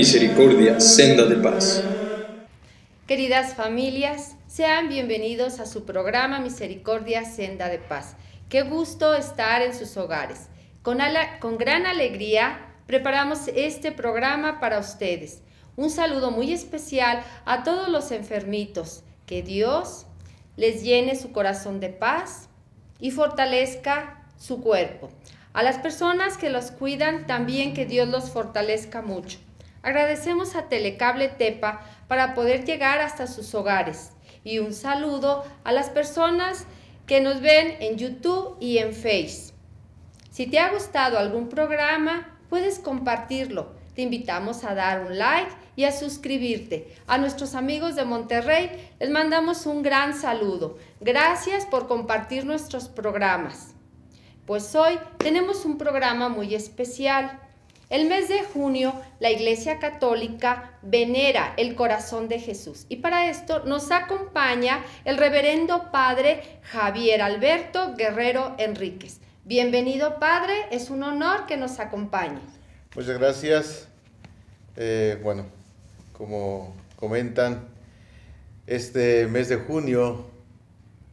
Misericordia, senda de paz. Queridas familias, sean bienvenidos a su programa Misericordia, senda de paz. Qué gusto estar en sus hogares. Con, gran alegría preparamos este programa para ustedes. Un saludo muy especial a todos los enfermitos. Que Dios les llene su corazón de paz y fortalezca su cuerpo. A las personas que los cuidan, también que Dios los fortalezca mucho. Agradecemos a Telecable Tepa para poder llegar hasta sus hogares. Y un saludo a las personas que nos ven en YouTube y en Face. Si te ha gustado algún programa, puedes compartirlo. Te invitamos a dar un like y a suscribirte. A nuestros amigos de Monterrey les mandamos un gran saludo. Gracias por compartir nuestros programas. Pues hoy tenemos un programa muy especial. El mes de junio, la Iglesia Católica venera el corazón de Jesús. Y para esto nos acompaña el reverendo Padre Javier Alberto Guerrero Enríquez. Bienvenido, Padre. Es un honor que nos acompañe. Muchas gracias. Eh, bueno, como comentan, este mes de junio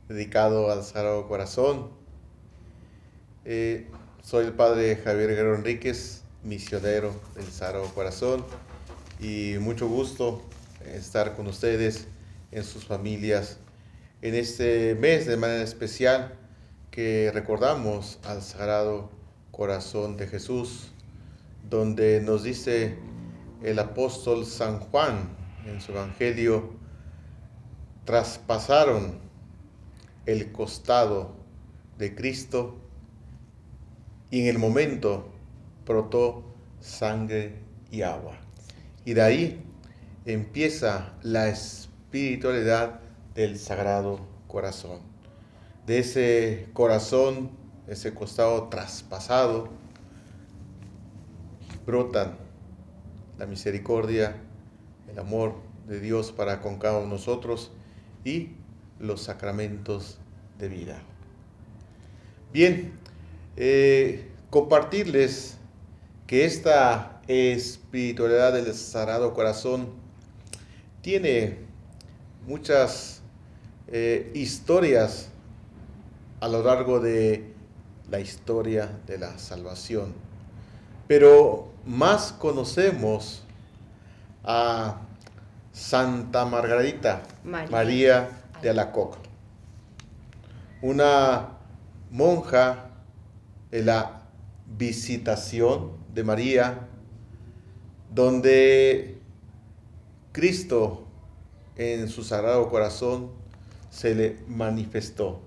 dedicado al Sagrado Corazón, eh, soy el padre Javier Guerrero Enríquez, misionero del Sagrado Corazón, y mucho gusto estar con ustedes en sus familias en este mes de manera especial que recordamos al Sagrado Corazón de Jesús, donde nos dice el apóstol San Juan en su Evangelio, traspasaron el costado de Cristo y en el momento brotó sangre y agua. Y de ahí empieza la espiritualidad del Sagrado Corazón. De ese corazón, ese costado traspasado, brotan la misericordia, el amor de Dios para con cada uno de nosotros y los sacramentos de vida. Bien, eh, compartirles que esta espiritualidad del Sagrado Corazón tiene muchas eh, historias a lo largo de la historia de la salvación. Pero más conocemos a Santa Margarita María, María de Alacoc, una monja en la visitación de María, donde Cristo en su sagrado corazón se le manifestó.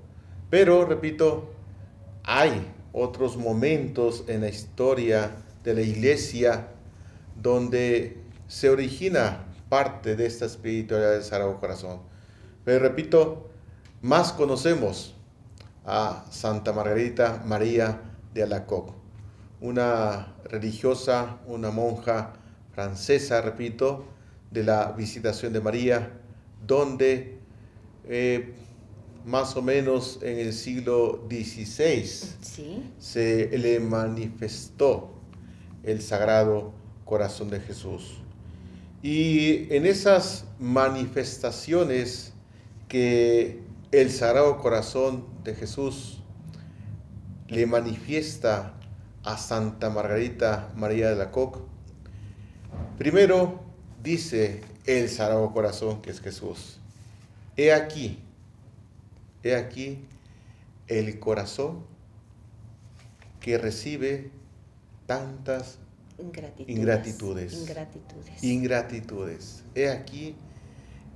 Pero, repito, hay otros momentos en la historia de la iglesia donde se origina parte de esta espiritualidad del Sagrado Corazón. Pero repito, más conocemos a Santa Margarita María de Alacoc, una religiosa, una monja francesa, repito, de la visitación de María, donde eh, más o menos en el siglo XVI se le manifestó el Sagrado Corazón de Jesús. Y en esas manifestaciones que el Sagrado Corazón de Jesús le manifiesta a Santa Margarita María de la Coque. Primero dice el Sagrado Corazón que es Jesús. He aquí, he aquí el corazón que recibe tantas ingratitudes. Ingratitudes. Ingratitudes. He aquí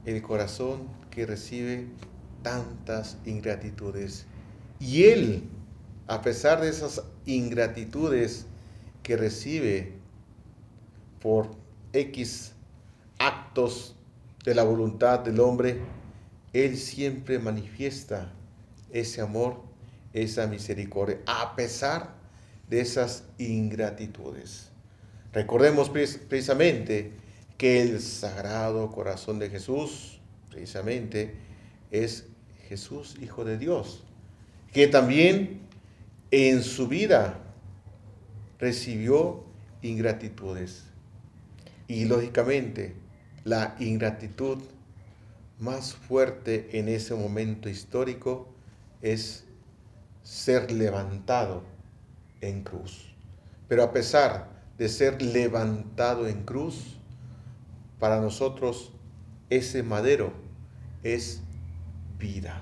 el corazón que recibe tantas ingratitudes. Y Él a pesar de esas ingratitudes que recibe por X actos de la voluntad del hombre, Él siempre manifiesta ese amor, esa misericordia, a pesar de esas ingratitudes. Recordemos precisamente que el sagrado corazón de Jesús, precisamente, es Jesús, Hijo de Dios, que también en su vida recibió ingratitudes. Y lógicamente, la ingratitud más fuerte en ese momento histórico es ser levantado en cruz. Pero a pesar de ser levantado en cruz, para nosotros ese madero es vida.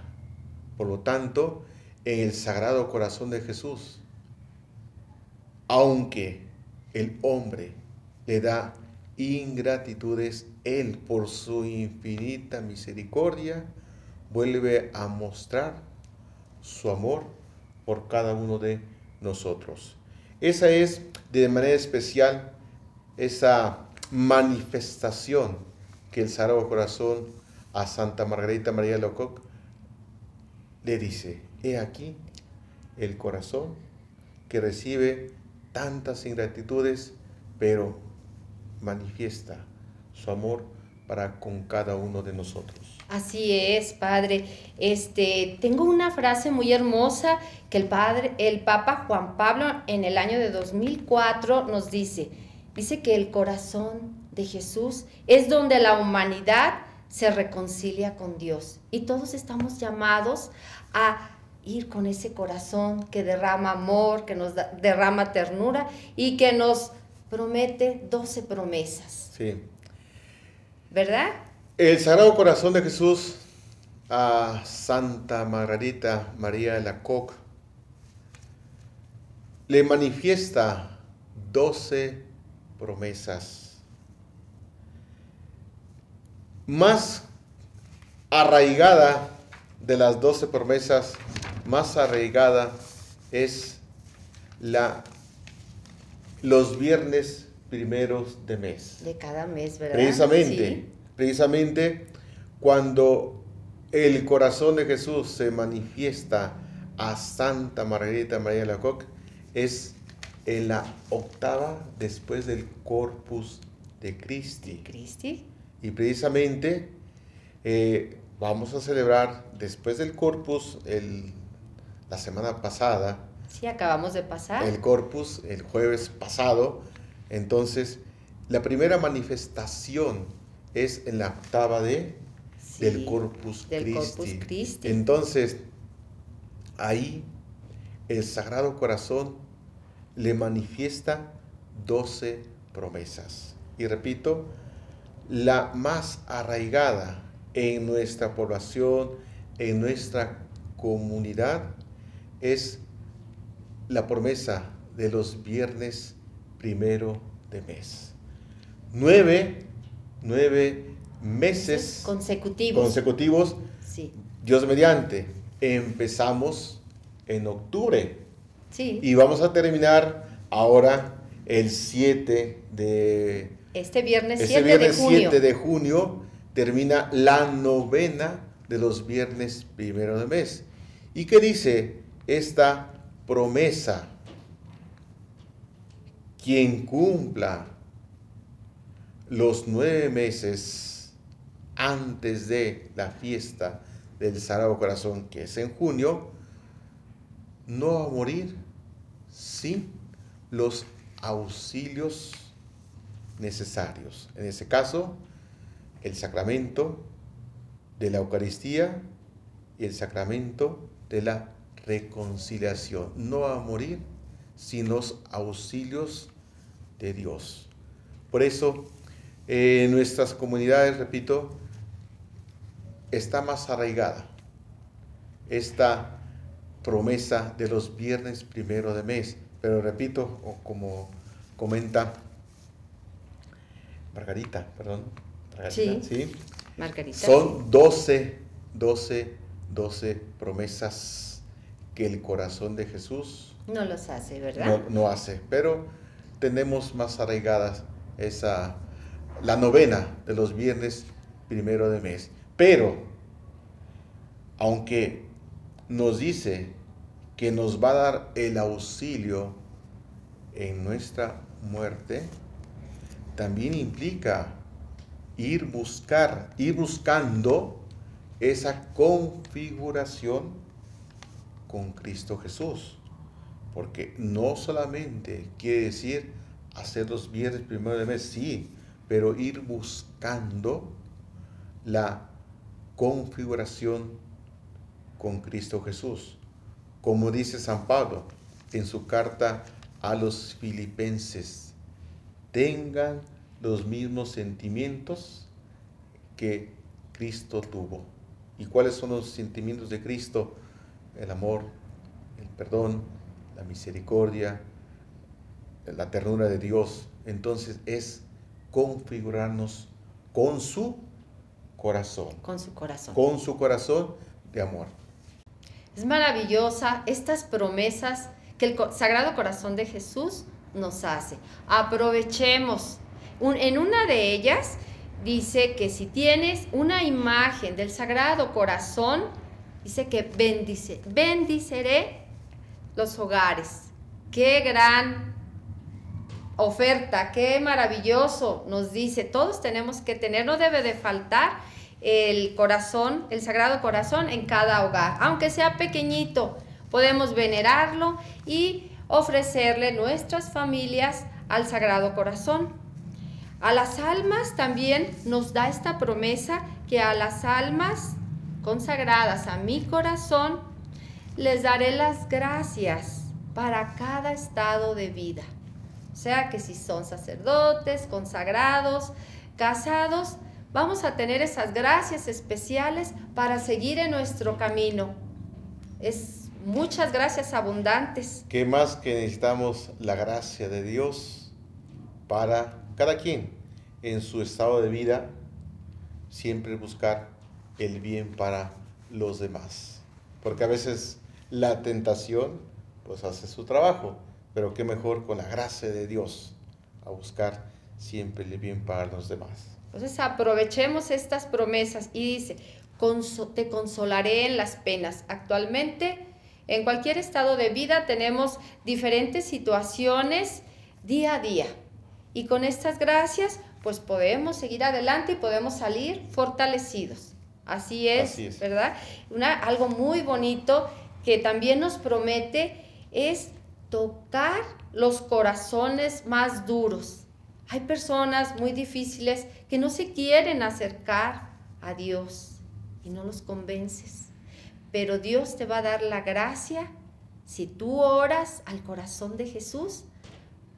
Por lo tanto, en el Sagrado Corazón de Jesús, aunque el hombre le da ingratitudes, Él por su infinita misericordia vuelve a mostrar su amor por cada uno de nosotros. Esa es de manera especial esa manifestación que el Sagrado Corazón a Santa Margarita María Lococ le dice, he aquí el corazón que recibe tantas ingratitudes, pero manifiesta su amor para con cada uno de nosotros. Así es, padre. Este, tengo una frase muy hermosa que el padre, el Papa Juan Pablo en el año de 2004 nos dice. Dice que el corazón de Jesús es donde la humanidad se reconcilia con Dios y todos estamos llamados a ir con ese corazón que derrama amor, que nos derrama ternura y que nos promete 12 promesas. Sí. ¿Verdad? El Sagrado Corazón de Jesús a Santa Margarita María de la Coque le manifiesta 12 promesas. Más arraigada de las 12 promesas, más arraigada es la los viernes primeros de mes. De cada mes, ¿verdad? Precisamente, precisamente cuando el corazón de Jesús se manifiesta a Santa Margarita María de Coque, es en la octava después del Corpus de Christi. Christi. Y precisamente eh, vamos a celebrar después del Corpus el, la semana pasada, Sí, acabamos de pasar. el Corpus el jueves pasado. Entonces, la primera manifestación es en la octava de, Sí, del Corpus del Christi. Corpus Christi. Entonces, ahí el Sagrado Corazón le manifiesta 12 promesas. Y repito, la más arraigada en nuestra población, en nuestra comunidad, es la promesa de los viernes primero de mes. Nueve, nueve meses consecutivos. consecutivos, sí. Dios mediante. Empezamos en octubre Sí. y vamos a terminar ahora el 7 de... este viernes Este 7 viernes de junio. 7 de junio termina la novena de los viernes primero de mes. ¿Y qué dice esta promesa? Quien cumpla los nueve meses antes de la fiesta del Sagrado Corazón, que es en junio, no va a morir sin los auxilios necesarios. En ese caso, el sacramento de la Eucaristía y el sacramento de la reconciliación. No a morir sin los auxilios de Dios. Por eso, en nuestras comunidades, repito, está más arraigada esta promesa de los viernes primero de mes. Pero repito, como comenta Margarita, perdón. Margarita, Sí. Margarita. Son 12, 12, 12 promesas que el corazón de Jesús No los hace, ¿verdad? no, no hace. Pero tenemos más arraigadas esa, la novena de los viernes primero de mes. Pero, aunque nos dice que nos va a dar el auxilio en nuestra muerte, también implica ir buscar, ir buscando esa configuración con Cristo Jesús. Porque no solamente quiere decir hacer los viernes primero de mes, sí, pero ir buscando la configuración con Cristo Jesús. Como dice San Pablo en su carta a los filipenses, tengan los mismos sentimientos que Cristo tuvo. ¿Y cuáles son los sentimientos de Cristo? El amor, el perdón, la misericordia, la ternura de Dios. Entonces es configurarnos con su corazón. Con su corazón. Con su corazón de amor. Es maravillosa estas promesas que el Sagrado Corazón de Jesús nos hace. Aprovechemos. En una de ellas dice que si tienes una imagen del Sagrado Corazón, dice que bendice, bendiceré los hogares. Qué gran oferta, qué maravilloso nos dice. Todos tenemos que tener, no debe de faltar el corazón, el Sagrado Corazón en cada hogar, aunque sea pequeñito. Podemos venerarlo y ofrecerle nuestras familias al Sagrado Corazón. A las almas también nos da esta promesa que a las almas consagradas a mi corazón les daré las gracias para cada estado de vida. O sea que si son sacerdotes, consagrados, casados, vamos a tener esas gracias especiales para seguir en nuestro camino. Es muchas gracias abundantes. ¿Qué más que necesitamos la gracia de Dios para cada quien en su estado de vida, siempre buscar el bien para los demás? Porque a veces la tentación pues hace su trabajo, pero qué mejor con la gracia de Dios a buscar siempre el bien para los demás. Entonces aprovechemos estas promesas y dice, te consolaré en las penas. Actualmente, en cualquier estado de vida tenemos diferentes situaciones día a día. Y con estas gracias, pues podemos seguir adelante y podemos salir fortalecidos. Así es, ¿verdad? Una, algo muy bonito que también nos promete es tocar los corazones más duros hay personas muy difíciles que no se quieren acercar a Dios y no los convences. Pero Dios te va a dar la gracia si tú oras al corazón de Jesús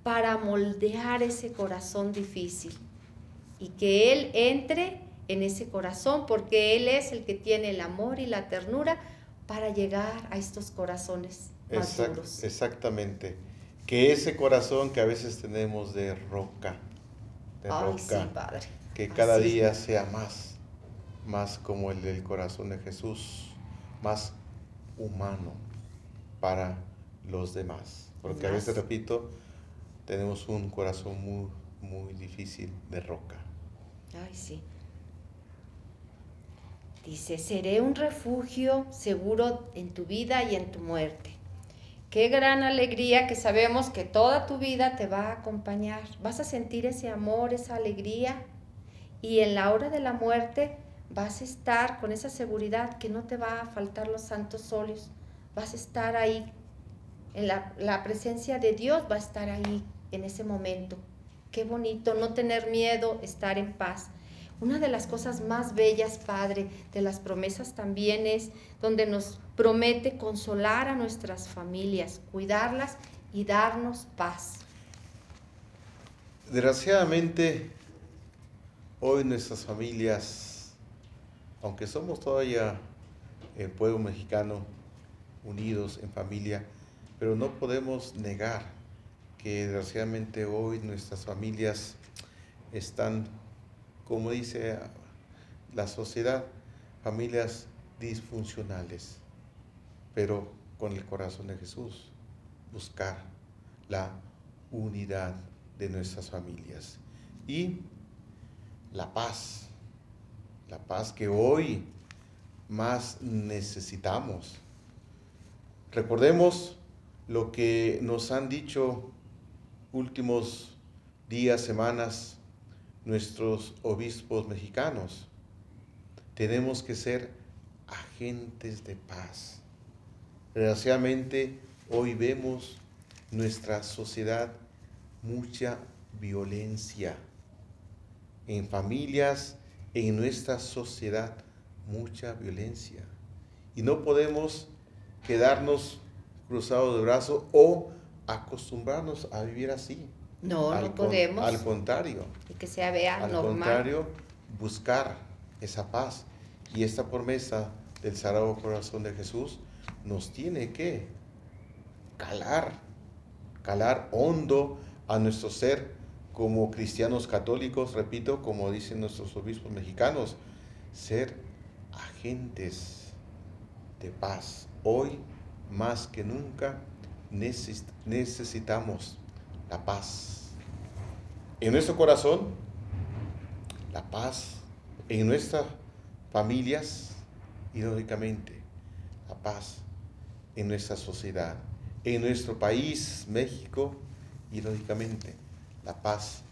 para moldear ese corazón difícil y que Él entre en ese corazón porque Él es el que tiene el amor y la ternura para llegar a estos corazones más duros. Exactamente que ese corazón que a veces tenemos de roca, de roca, que cada día sea más, más como el del corazón de Jesús, más humano para los demás. Porque a veces, repito, tenemos un corazón muy, muy difícil de roca. Ay, sí. Dice, seré un refugio seguro en tu vida y en tu muerte. Qué gran alegría que sabemos que toda tu vida te va a acompañar. Vas a sentir ese amor, esa alegría y en la hora de la muerte vas a estar con esa seguridad que no te va a faltar los santos óleos. Vas a estar ahí. En la, la presencia de Dios va a estar ahí en ese momento. Qué bonito no tener miedo, estar en paz. Una de las cosas más bellas, Padre, de las promesas también es donde nos promete consolar a nuestras familias, cuidarlas y darnos paz. Desgraciadamente, hoy nuestras familias, aunque somos todavía el pueblo mexicano unidos en familia, pero no podemos negar que desgraciadamente hoy nuestras familias están como dice la sociedad, familias disfuncionales, pero con el corazón de Jesús, buscar la unidad de nuestras familias y la paz, la paz que hoy más necesitamos. Recordemos lo que nos han dicho últimos días, semanas, nuestros obispos mexicanos. Tenemos que ser agentes de paz. Desgraciadamente, hoy vemos nuestra sociedad mucha violencia. en familias, en nuestra sociedad, mucha violencia. Y no podemos quedarnos cruzados de brazos o acostumbrarnos a vivir así. No, no podemos. Al contrario. Y que sea vea al contrario, buscar esa paz. Y esta promesa del Sagrado Corazón de Jesús nos tiene que calar, calar hondo a nuestro ser como cristianos católicos, repito, como dicen nuestros obispos mexicanos, ser agentes de paz. Hoy, más que nunca, necesitamos la paz. En nuestro corazón, la paz. En nuestras familias, y lógicamente, la paz en nuestra sociedad. En nuestro país, México, y lógicamente, la paz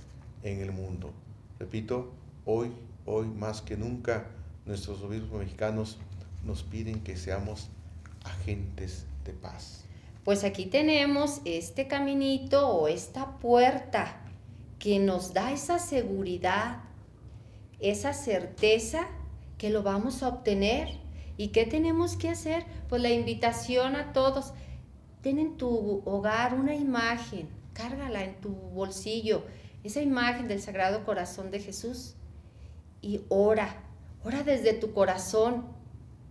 en el mundo. Repito, hoy, hoy más que nunca, nuestros obispos mexicanos nos piden que seamos agentes de paz. Pues aquí tenemos este caminito o esta puerta que nos da esa seguridad, esa certeza que lo vamos a obtener. ¿Y qué tenemos que hacer? Pues la invitación a todos. Ten en tu hogar una imagen, cárgala en tu bolsillo, esa imagen del Sagrado Corazón de Jesús. Y ora, ora desde tu corazón.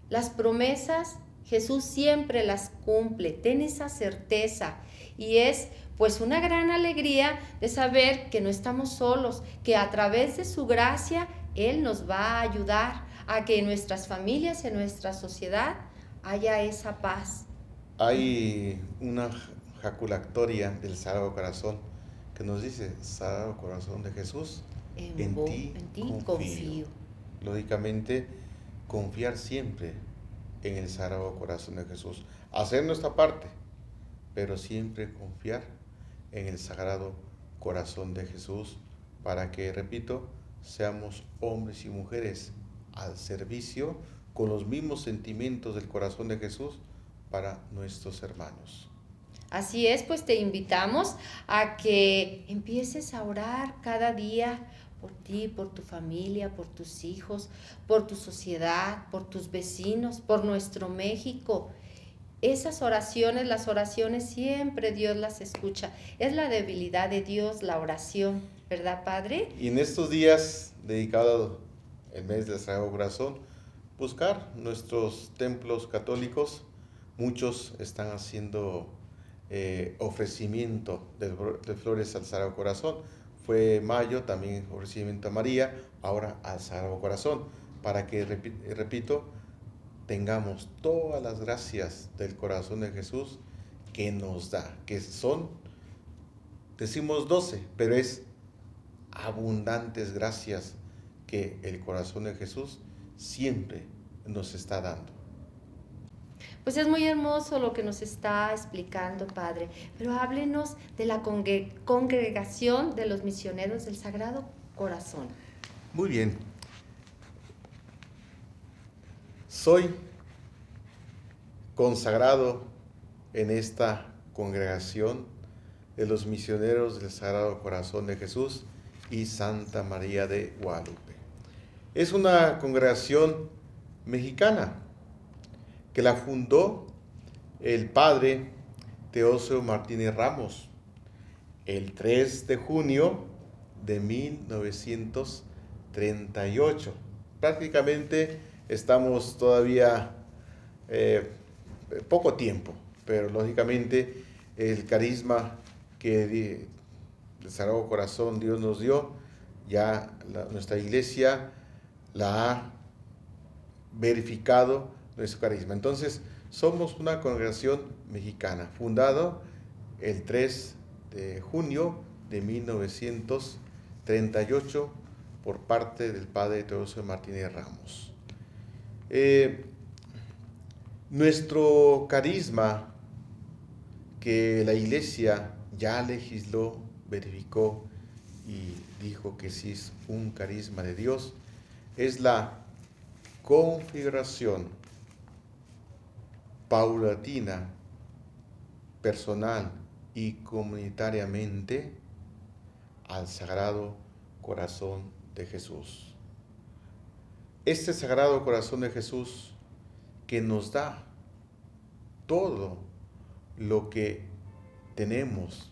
Las promesas Jesús siempre las cumple, ten esa certeza. Y es pues una gran alegría de saber que no estamos solos, que a través de su gracia Él nos va a ayudar a que en nuestras familias, en nuestra sociedad, haya esa paz. Hay una jaculatoria del Sagrado Corazón que nos dice, Sagrado Corazón de Jesús, en, ti, confío. Lógicamente, confiar siempre en el Sagrado Corazón de Jesús. Hacer nuestra parte, pero siempre confiar en el Sagrado Corazón de Jesús para que, repito, seamos hombres y mujeres al servicio con los mismos sentimientos del corazón de Jesús para nuestros hermanos. Así es, pues te invitamos a que empieces a orar cada día por ti, por tu familia, por tus hijos, por tu sociedad, por tus vecinos, por nuestro México. Esas oraciones, las oraciones siempre Dios las escucha. Es la debilidad de Dios la oración, ¿verdad, Padre? Y en estos días dedicados el mes del Sagrado Corazón, buscar nuestros templos católicos. Muchos están haciendo eh, ofrecimiento de, de flores al Sagrado Corazón fue mayo, también ofrecimiento a María, ahora al Sagrado Corazón, para que, repito, tengamos todas las gracias del corazón de Jesús que nos da, que son, decimos 12, pero es abundantes gracias que el corazón de Jesús siempre nos está dando. Pues es muy hermoso lo que nos está explicando, Padre, pero háblenos de la congregación de los misioneros del Sagrado Corazón. Muy bien. Soy consagrado en esta congregación de los misioneros del Sagrado Corazón de Jesús y Santa María de Guadalupe. Es una congregación mexicana que la fundó el padre Teóseo Martínez Ramos el 3 de junio de 1938. Prácticamente estamos todavía eh, poco tiempo, pero lógicamente el carisma que el Sagrado Corazón Dios nos dio, ya nuestra iglesia la ha verificado nuestro carisma. Entonces, somos una congregación mexicana, fundado el 3 de junio de 1938 por parte del padre Teodosio Martínez Ramos. Eh, nuestro carisma que la iglesia ya legisló, verificó y dijo que sí es un carisma de Dios, es la configuración paulatina, personal y comunitariamente al Sagrado Corazón de Jesús. Este sagrado corazón de Jesús que nos da todo lo que tenemos.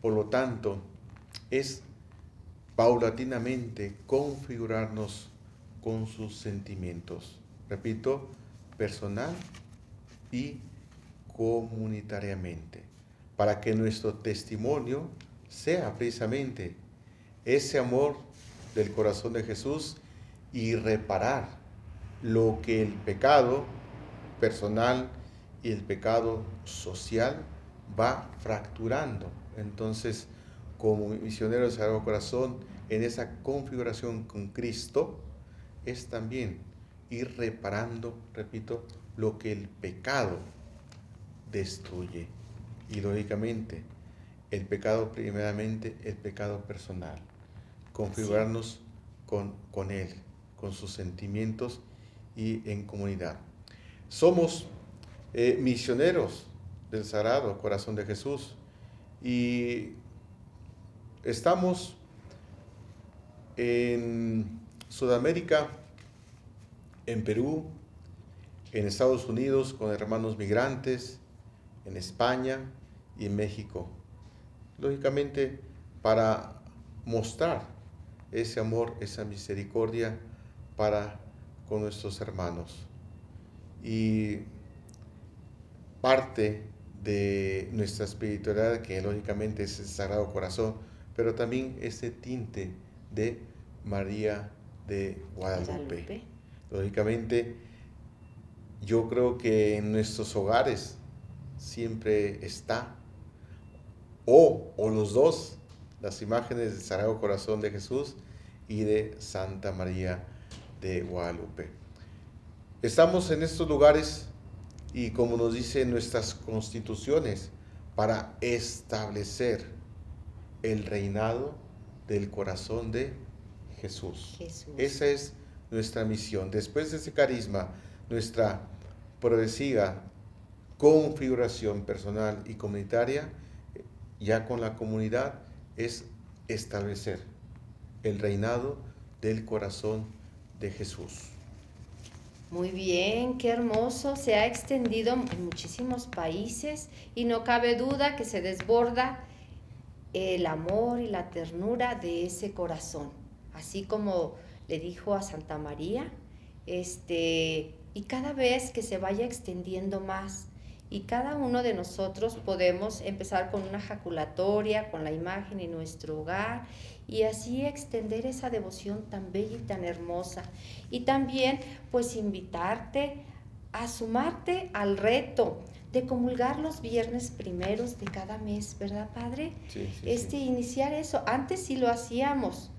Por lo tanto, es paulatinamente configurarnos con sus sentimientos. Repito, personal y comunitariamente, para que nuestro testimonio sea precisamente ese amor del corazón de Jesús y reparar lo que el pecado personal y el pecado social va fracturando. Entonces, como misionero del Sagrado Corazón, en esa configuración con Cristo, es también ir reparando, repito, lo que el pecado destruye. Y lógicamente, el pecado primeramente, el pecado personal. Configurarnos con, con Él, con sus sentimientos y en comunidad. Somos eh, misioneros del Sagrado Corazón de Jesús y estamos en Sudamérica, en Perú, en Estados Unidos con hermanos migrantes, en España y en México. Lógicamente, para mostrar ese amor, esa misericordia para con nuestros hermanos. Y parte de nuestra espiritualidad, que lógicamente es el Sagrado Corazón, pero también ese tinte de María de Guadalupe. Lógicamente, yo creo que en nuestros hogares siempre está, o, o los dos, las imágenes del Sagrado Corazón de Jesús y de Santa María de Guadalupe. Estamos en estos lugares y como nos dicen nuestras constituciones, para establecer el reinado del corazón de Jesús. Esa es nuestra misión. Después de ese carisma, nuestra progresiva configuración personal y comunitaria, ya con la comunidad, es establecer el reinado del corazón de Jesús. Muy bien, qué hermoso. Se ha extendido en muchísimos países y no cabe duda que se desborda el amor y la ternura de ese corazón. Así como le dijo a Santa María, este, y cada vez que se vaya extendiendo más, y cada uno de nosotros podemos empezar con una jaculatoria, con la imagen en nuestro hogar y así extender esa devoción tan bella y tan hermosa. Y también pues invitarte a sumarte al reto de comulgar los viernes primeros de cada mes, ¿verdad, Padre? Sí, este, iniciar eso. Antes sí lo hacíamos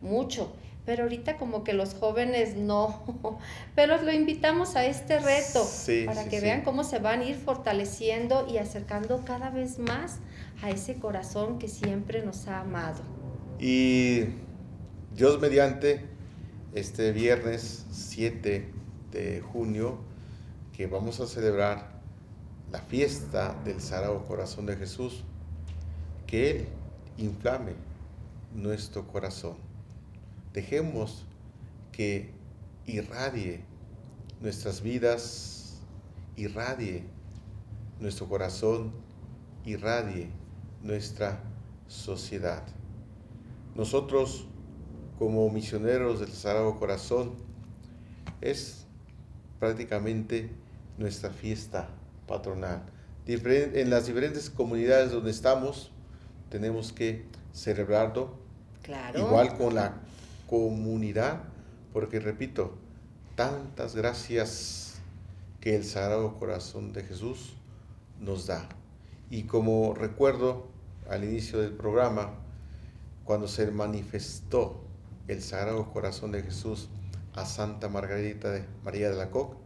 mucho, pero ahorita como que los jóvenes no. Pero lo invitamos a este reto para que vean cómo se van a ir fortaleciendo y acercando cada vez más a ese corazón que siempre nos ha amado. Y Dios mediante, este viernes 7 de junio, que vamos a celebrar la fiesta del Sagrado Corazón de Jesús, que Él inflame nuestro corazón. Dejemos que irradie nuestras vidas, irradie nuestro corazón, irradie nuestra sociedad. Nosotros, como misioneros del Sagrado Corazón, es prácticamente nuestra fiesta patronal. En las diferentes comunidades donde estamos, tenemos que celebrarlo. Igual con la comunidad, porque repito, tantas gracias que el Sagrado Corazón de Jesús nos da. Y como recuerdo al inicio del programa, cuando se manifestó el Sagrado Corazón de Jesús a Santa Margarita de María de la Coque,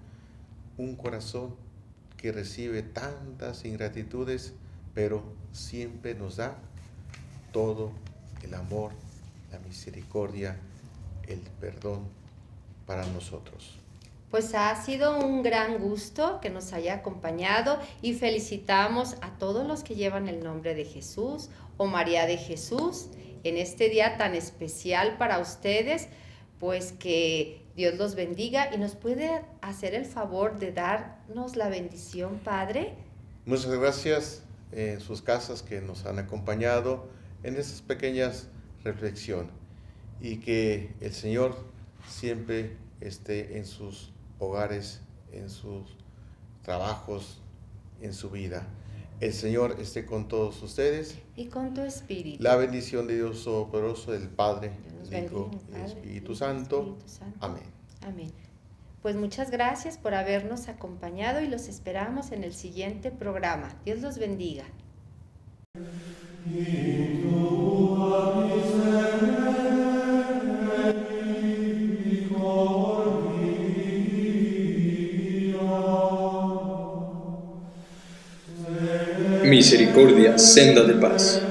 un corazón que recibe tantas ingratitudes, pero siempre nos da todo el amor, la misericordia, el perdón para nosotros. Pues ha sido un gran gusto que nos haya acompañado y felicitamos a todos los que llevan el nombre de Jesús o María de Jesús en este día tan especial para ustedes, pues que Dios los bendiga y nos puede hacer el favor de darnos la bendición, Padre. Muchas gracias en sus casas que nos han acompañado en estas pequeñas reflexiones y que el Señor siempre esté en sus hogares, en sus trabajos, en su vida. El Señor esté con todos ustedes. Y con tu espíritu. La bendición de Dios Todopoderoso, del Padre, del Hijo y del. Espíritu Santo. Amén. Amén. Pues muchas gracias por habernos acompañado y los esperamos en el siguiente programa. Dios los bendiga. Misericordia, senda de paz.